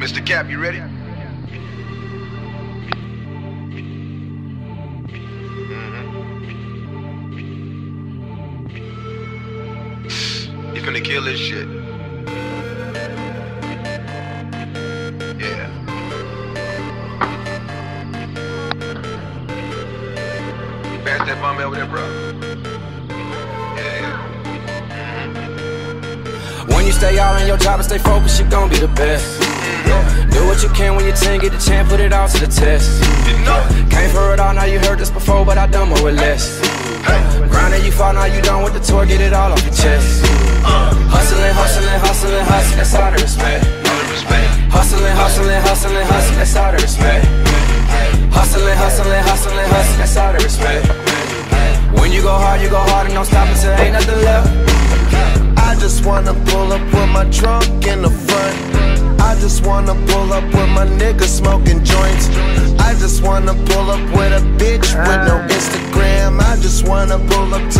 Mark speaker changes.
Speaker 1: Mr. Cap, you ready? Mm-hmm. You finna kill this shit. Yeah. Pass that bomb over there, bro. Yeah.
Speaker 2: When you stay all in your job and stay focused, you gon' be the best. Do what you can when you 10, get the chance, put it all to the test. Came for it all, now you heard this before, but I done more with less. Grinding, you fall, now you done with the tour, get it all off your chest. Hustling, hustling, hustling, hustling, that's all the respect. Hustling, hustling, hustling, hustling, that's all the respect. Hustling, hustling, hustling, hustling, that's all the respect. When you go hard, you go hard and don't stop until ain't nothing left.
Speaker 3: I just wanna pull up my trunk in the front. I just wanna pull up with my niggas smoking joints. I just wanna pull up with a bitch with no ah. Instagram. I just wanna pull up to the club just to